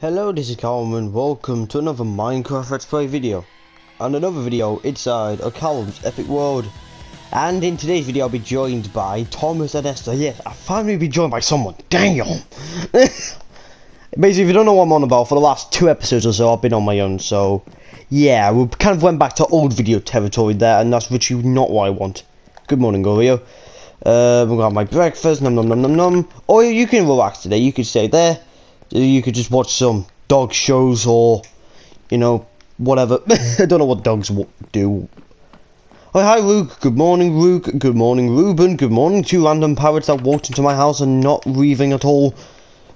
Hello, this is Calvin. Welcome to another Minecraft Let's Play video. And another video inside of Callum's Epic World. And in today's video, I'll be joined by Thomas and Esther. Yes, I finally be joined by someone. Damn! Basically, if you don't know what I'm on about, for the last two episodes or so, I've been on my own. So, yeah, we kind of went back to old video territory there, and that's literally not what I want. Good morning, Gorio. Uh, we got my breakfast, num num num num num. Or you can relax today. You can stay there you could just watch some dog shows or, you know, whatever. I don't know what dogs do. Oh, hi, Luke. Good morning, Luke. Good morning, Ruben. Good morning. Two random parrots that walked into my house and not leaving at all.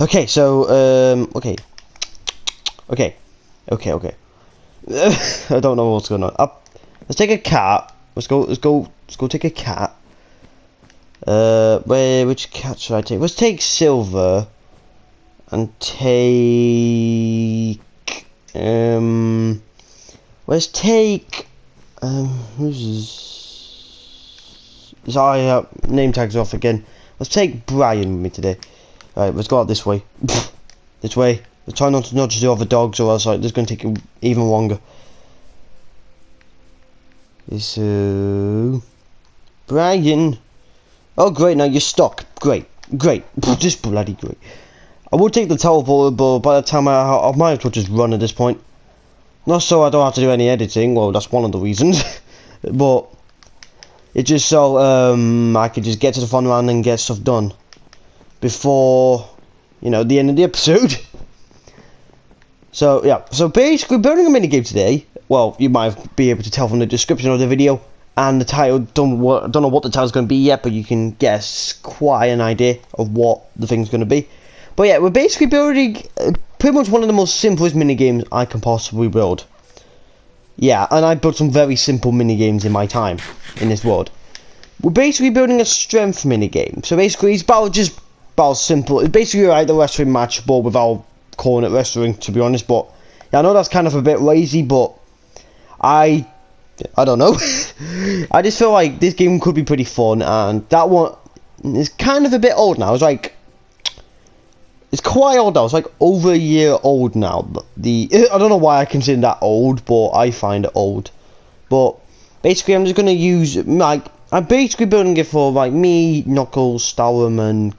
Okay, so, um, okay. Okay. Okay, okay. I don't know what's going on. Up. Let's take a cat. Let's go, let's go, let's go take a cat. Uh, where, which cat should I take? Let's take Silver and take um let's take um who's sorry uh, name tags off again. Let's take Brian with me today. Alright, let's go out this way. This way. Let's try not to nudge the other dogs or else like, this is going to take even longer. So Brian. Oh great now you're stuck. Great great. Just bloody great I would take the teleporter, but by the time I, I might as well just run at this point. Not so I don't have to do any editing, well that's one of the reasons. but it's just so um, I could just get to the Funland and get stuff done. Before, you know, the end of the episode. so yeah, so basically building a minigame today. Well, you might be able to tell from the description of the video and the title. Don't don't know what the title's going to be yet, but you can guess quite an idea of what the thing's going to be. But yeah, we're basically building uh, pretty much one of the most simplest mini games I can possibly build. Yeah, and I built some very simple mini games in my time in this world. We're basically building a strength mini game. So basically, it's about just about simple. It's basically like the wrestling match, but without calling it wrestling, to be honest. But yeah, I know that's kind of a bit lazy, but I I don't know. I just feel like this game could be pretty fun, and that one is kind of a bit old now. It's like it's quite old now. It's like over a year old now. The I don't know why I consider that old, but I find it old. But basically, I'm just gonna use like I'm basically building it for like me, Knuckles, Stalum, and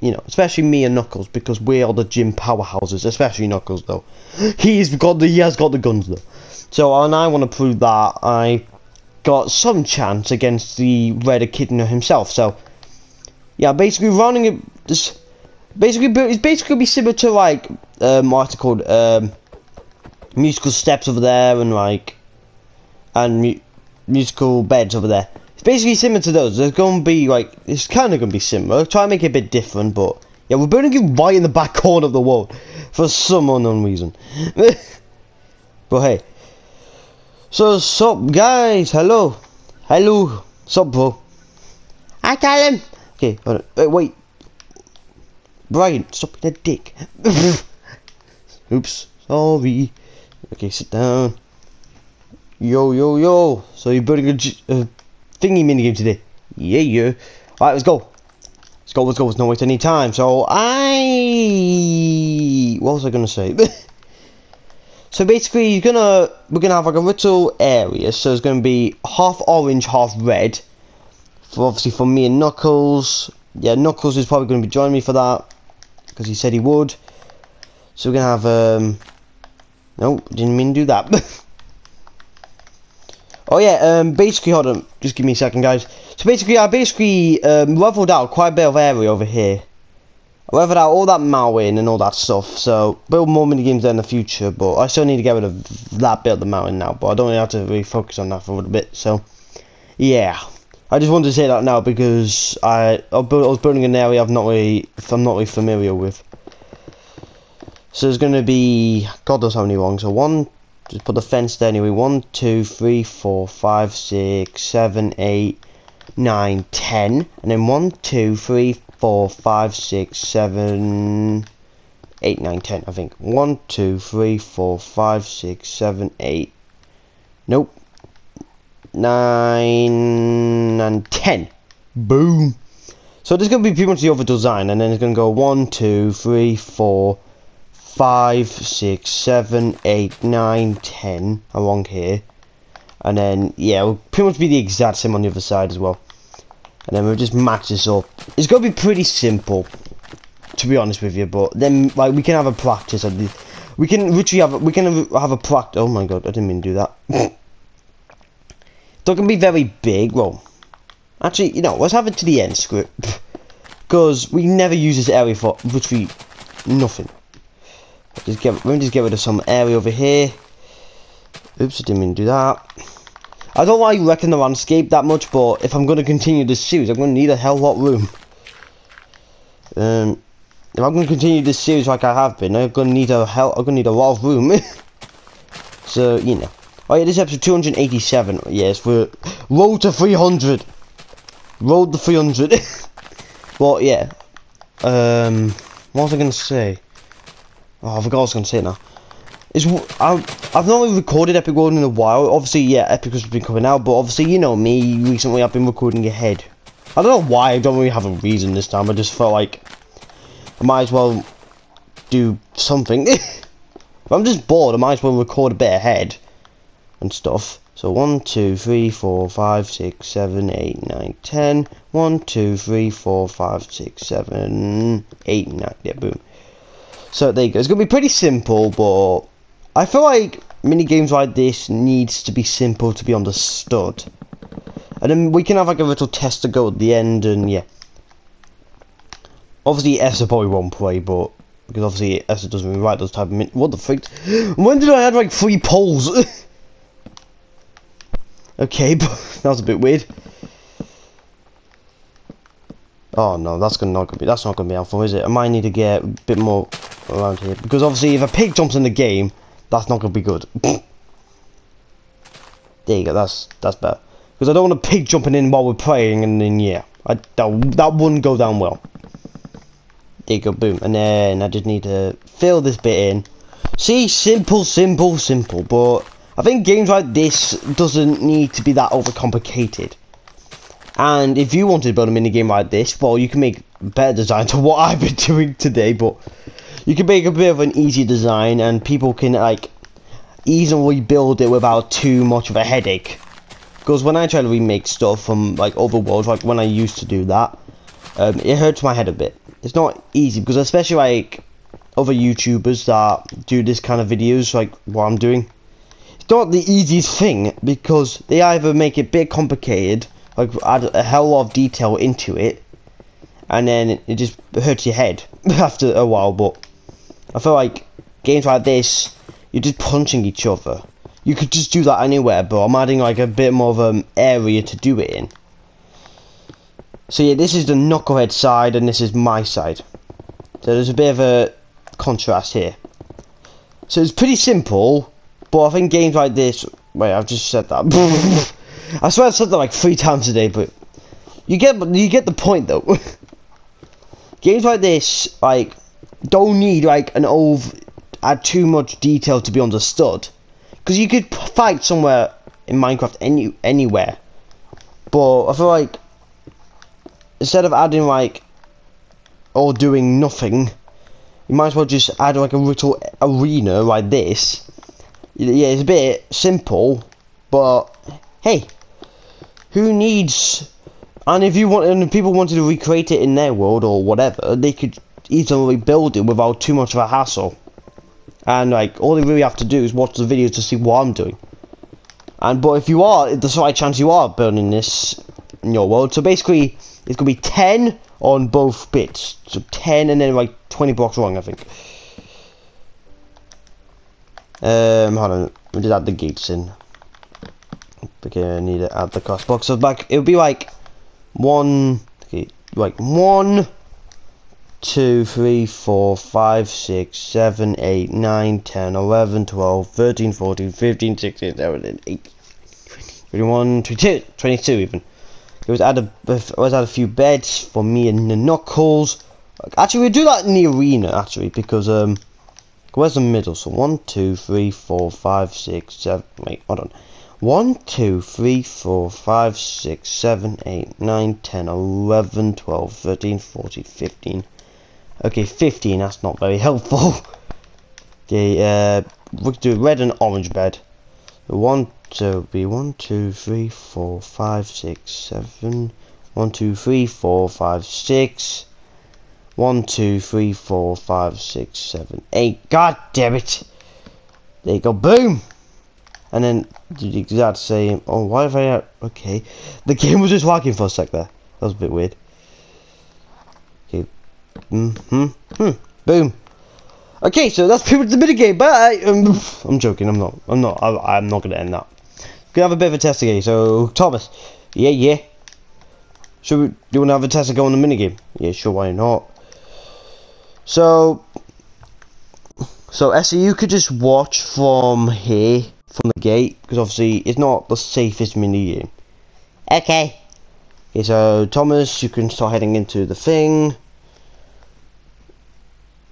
you know, especially me and Knuckles because we are the gym powerhouses. Especially Knuckles though. He's got the he has got the guns though. So and I want to prove that I got some chance against the Red Echidna himself. So yeah, basically running it. This basically it's basically gonna be similar to like um what's it called um musical steps over there and like and mu musical beds over there. It's basically similar to those. There's gonna be like it's kind of gonna be similar. Try and make it a bit different but yeah we're building it right in the back corner of the world for some unknown reason. But hey. So sup guys? Hello? Hello? Sup bro? I tell him. Okay wait, wait Brian, stop being a dick. Oops, sorry. Okay, sit down. Yo, yo, yo. So you're building a, a thingy minigame today? Yeah, yeah. Alright, let's go. Let's go, let's go. Let's not waste any time. So I... What was I going to say? so basically, you're gonna we're gonna have like a little area. So it's gonna be half orange, half red. For obviously for me and Knuckles. Yeah, Knuckles is probably going to be joining me for that because he said he would. So we're gonna have um. No, didn't mean to do that. oh yeah, um, basically, hold on, just give me a second, guys. So basically, I basically um, leveled out quite a bit of area over here. I leveled out all that mountain and all that stuff. So build more mini games there in the future, but I still need to get rid of that bit of the mountain now. But I don't really have to really focus on that for a little bit. So yeah. I just wanted to say that now because I I was building an area I've not really I'm not really familiar with. So there's going to be God knows how many wrongs. So one, just put the fence there anyway. One, two, three, four, five, six, seven, eight, nine, ten, and then one, two, three, four, five, six, seven, eight, nine, ten. I think one, two, three, four, five, six, seven, eight. Nope. 9 and 10. Boom. So there's going to be pretty much the other design, and then it's going to go 1, 2, 3, 4, five, six, seven, eight, nine, ten along here. And then, yeah, it'll pretty much be the exact same on the other side as well. And then we'll just match this up. It's going to be pretty simple, to be honest with you. But then, like, we can have a practice. We can literally have, a, we can have a, have a practice. Oh my god, I didn't mean to do that. not going to be very big. Well, actually, you know, let's have it to the end script. Because we never use this area for literally nothing. Just get, let me just get rid of some area over here. Oops, I didn't mean to do that. I don't like wrecking the landscape that much, but if I'm going to continue this series, I'm going to need a hell lot of room. Um, if I'm going to continue this series like I have been, I'm going to need a hell, I'm going to need a lot of room. so, you know. Oh yeah, this is episode 287. Yes, we're road to 300. Road the 300. but yeah. Um, what was I to say? Oh, I forgot what I was to say now. Is I've, I've not really recorded Epic World in a while. Obviously, yeah, Epic has been coming out, but obviously, you know me. Recently, I've been recording ahead. I don't know why. I don't really have a reason this time. I just felt like I might as well do something. I'm just bored, I might as well record a bit ahead and stuff. So one, two, three, four, five, six, seven, eight, nine, ten. One, two, three, four, five, six, seven, eight, nine. Yeah, boom. So there you go. It's gonna be pretty simple, but I feel like mini games like this needs to be simple to be understood. And then we can have like a little test to go at the end and yeah. Obviously Esther probably won't play, but because obviously Esther doesn't write those type of min what the freak when did I add like three polls? okay, but that was a bit weird. Oh no, that's gonna not gonna be that's not gonna be helpful, is it? I might need to get a bit more around here because obviously if a pig jumps in the game that's not gonna be good. there you go. That's that's better. Because I don't want a pig jumping in while we're playing, and then yeah, I, that that wouldn't go down well. There you go. Boom. And then I just need to fill this bit in. See, simple, simple, simple. But I think games like this doesn't need to be that overcomplicated. And if you wanted to build a mini game like this, well, you can make better design to what I've been doing today. But you can make a bit of an easy design and people can like easily build it without too much of a headache because when I try to remake stuff from like other worlds like when I used to do that um, it hurts my head a bit it's not easy because especially like other YouTubers that do this kind of videos like what I'm doing not the easiest thing because they either make it a bit complicated like add a hell lot of detail into it and then it just hurts your head after a while but I feel like games like this, you're just punching each other. You could just do that anywhere, but I'm adding like a bit more of an area to do it in. So yeah, this is the knucklehead side, and this is my side. So there's a bit of a contrast here. So it's pretty simple, but I think games like this... Wait, I've just said that. I swear I've said that like three times today, but... You get, you get the point, though. games like this, like don't need like an over add too much detail to be understood because you could fight somewhere in Minecraft any anywhere but I feel like instead of adding like or doing nothing you might as well just add like a little arena like this yeah it's a bit simple but hey who needs and if you want and people wanted to recreate it in their world or whatever they could easily build it without too much of a hassle. And like all they really have to do is watch the video to see what I'm doing. And but if you are, there's a high chance you are building this in your world. So basically, it's gonna be 10 on both bits. So 10 and then like 20 blocks wrong, I think. Um, hold on, we did add the gates in. Okay, I need to add the cost box. So back, it would be like one, okay, like one, 2, 3, 4, 5, 6, 7, 8, 9, 10, 11, 12, 13, 14, 15, 16, 17, 18, 21, 22, 22 even. It was add a, it was add a few beds for me and the Knuckles. Actually, we do that in the arena, actually, because, um, where's the middle? So one, two, three, four, five, six, seven. Wait, hold on. One, two, three, four, five, six, seven, eight, nine, ten, eleven, twelve, thirteen, fourteen, fifteen. Okay, fifteen. That's not very helpful. Okay, uh, we'll do red and orange bed. One, so it'll be one, two, three, four, five, six, seven. One, two, three, four, five, six. One, two, three, four, five, six, seven, eight. God damn it! There you go, boom! And then the exact same. Oh, why have I? Okay, the game was just working for a sec there. That was a bit weird. Okay. Mm hmm. Hmm. Boom. Okay, so that's pretty much the minigame, but I, um, I'm joking, I'm not, I'm not, I, am not to end that. Gonna have a bit of a test again, so, Thomas, yeah, yeah. Should we, do you want to have a test go on the minigame? Yeah, sure, why not? So, so, Essie, you could just watch from here, from the gate, because obviously it's not the safest minigame. Okay. Okay, so, Thomas, you can start heading into the thing.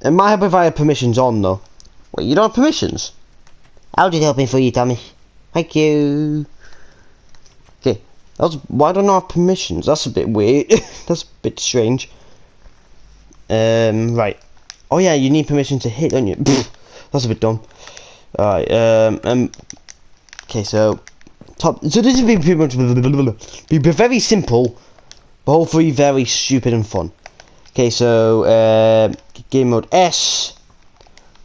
It might help if I had permissions on though. Wait, you don't have permissions? I'll just open for you, Tommy. Thank you. Okay. That's why don't I have permissions? That's a bit weird. That's a bit strange. Um right. Oh yeah, you need permission to hit, don't you? That's a bit dumb. Alright, um, um Okay, so top so this is be pretty much be very simple, but hopefully very stupid and fun. Okay, so uh, game mode S.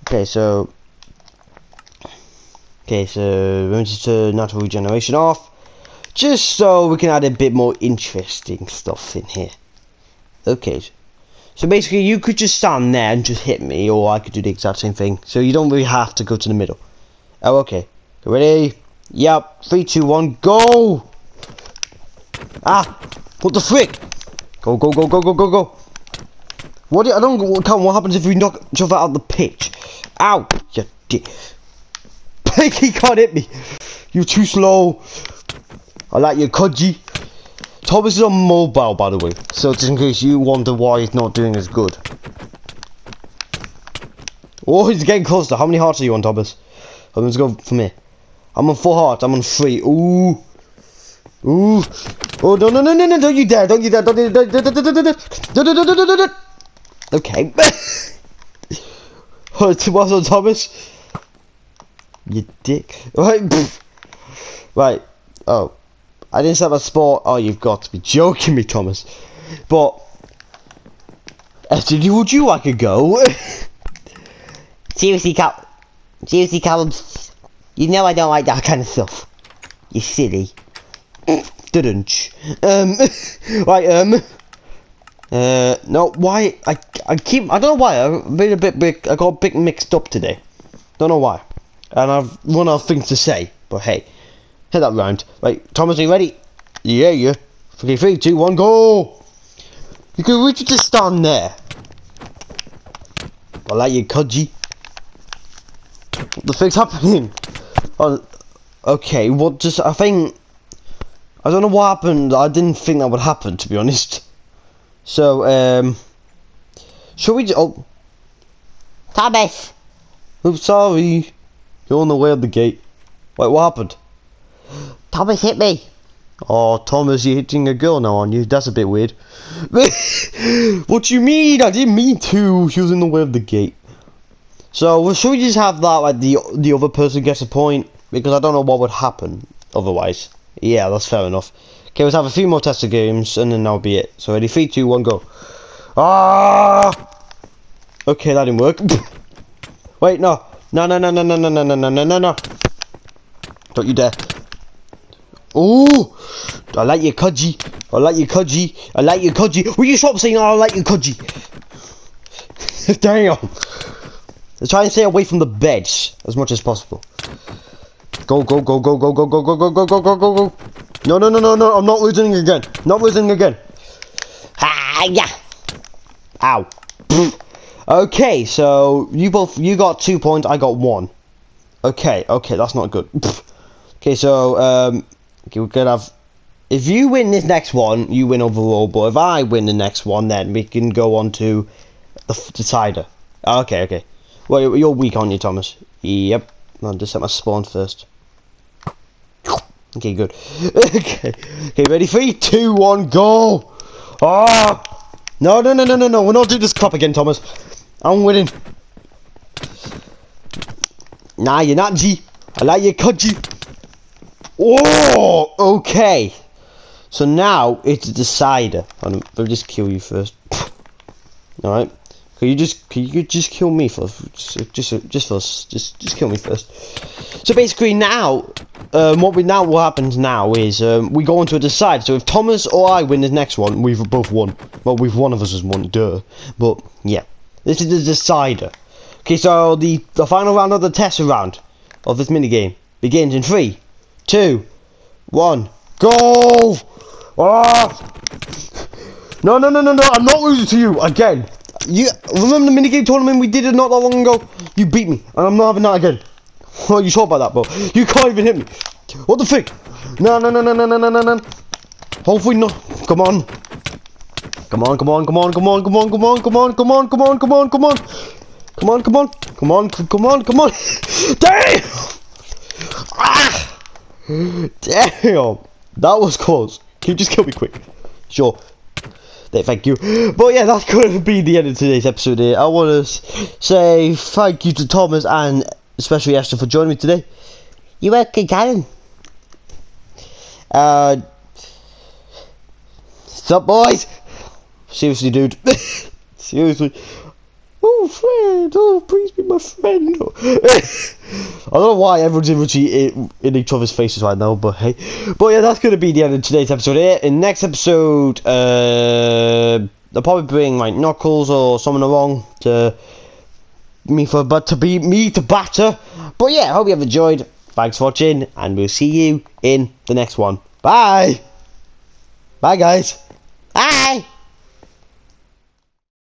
Okay, so okay, so we want to turn natural regeneration off, just so we can add a bit more interesting stuff in here. Okay, so basically you could just stand there and just hit me, or I could do the exact same thing. So you don't really have to go to the middle. Oh, okay. Ready? Yep. Three, two, one, go! Ah! What the frick? Go, go, go, go, go, go, go! What? I don't count. What happens if we knock each other out of the pitch? Ow! You dick! He can't hit me. You're too slow. I like your Koji. Thomas is on mobile, by the way. So just in case you wonder why he's not doing as good. Oh, he's getting closer. How many hearts are you on, Thomas? Oh, let's go for me. I'm on four hearts. I'm on three. Ooh. Ooh. Oh, no, no, no, no, no. Don't you dare. Don't you dare. Don't you dare. Okay. What's on Thomas? You dick. Right. Right. Oh. I didn't set my sport. Oh, you've got to be joking me, Thomas. But. Esther, would you like a go? Seriously, Cal. Seriously, Callum. You know I don't like that kind of stuff. You silly. Didn't. Um. right, um. Uh, no, why? I, I keep, I don't know why, I've been a bit big, I got a bit mixed up today. Don't know why. And I've run out of things to say, but hey, hit that round. Right, Thomas, are you ready? Yeah, yeah. Okay, three, two, one, go! You can reach just stand there. I like you, Koji. What the fuck's happening? Oh, okay, what just, I think, I don't know what happened, I didn't think that would happen, to be honest. So, um, shall we? Just oh, Thomas. I'm sorry. You're on the way of the gate. Wait, what happened? Thomas hit me. Oh, Thomas, you're hitting a girl now, aren't you? That's a bit weird. what you mean? I didn't mean to. She was in the way of the gate. So, should we just have that, like, the, the other person gets a point? Because I don't know what would happen otherwise. Yeah, that's fair enough. Okay, let's have a few more tester games, and then that'll be it. So ready, three, two, one, go. Ah! Okay, that didn't work. Wait. No, no, no, no, no, no, no, no, no, no, no, no. Don't you dare. Oh! I like your Koji. I like your Koji. I like your Koji. Will you stop saying oh, I like your Koji? Damn. Let's try and stay away from the beds as much as possible. Go, go, go, go, go, go, go, go, go, go, go, go, go, go. No, no, no, no, no, I'm not losing again. Not losing again. Ah, yeah. Ow. okay, so you both, you got two points, I got one. Okay, okay, that's not good. okay, so, um, okay, we're gonna have, if you win this next one, you win overall, but if I win the next one, then we can go on to the decider. Okay, okay. Well, you're weak, aren't you, Thomas? Yep. I'll just set my spawn first. Okay, good. okay, okay, ready? Three, two, one, go! Ah! Oh! No, no, no, no, no, no. We're not doing this crap again, Thomas. I'm winning. Nah, you're not G. I like your cudgy. Oh, okay. So now it's a decider. I'll just kill you first. All right. Can you just can you just kill me first? Just just just first. Just just kill me first. So basically now, um, what we now what happens now is um, we go into a decide. So if Thomas or I win the next one, we've both won. Well, we've one of us has won, duh. But yeah, this is the decider. Okay, so the the final round of the test round of this mini game begins in three, two, one, go! Ah! No, no, no, no, no! I'm not losing to you again. You remember the minigame tournament we did it not that long ago? You beat me, and I'm not having that again. Well, you sure about that, bro? You can't even hit me. What the frick? No, no, no, no, no, no, no, no, no. Hopefully not. Come on. Come on, come on, come on, come on, come on, come on, come on, come on, come on, come on, come on. Come on, come on, come on, come on, come on. Damn! Ah! Damn! That was close. Can you just kill me quick? Sure. There, thank you. But yeah, that's going to be the end of today's episode here. I want to say thank you to Thomas and especially Esther for joining me today. You're welcome, Karen. Uh, sup, boys? Seriously, dude. Seriously. Oh, friend. Oh, please be my friend. I don't know why everyone's in, in each other's faces right now, but hey. But yeah, that's going to be the end of today's episode here. In next episode, uh, I'll probably bring like Knuckles or someone along to me for but to be me to batter. But yeah, I hope you have enjoyed. Thanks for watching, and we'll see you in the next one. Bye. Bye, guys. Bye.